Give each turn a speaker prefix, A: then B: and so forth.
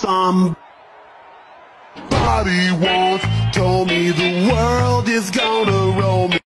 A: somebody wants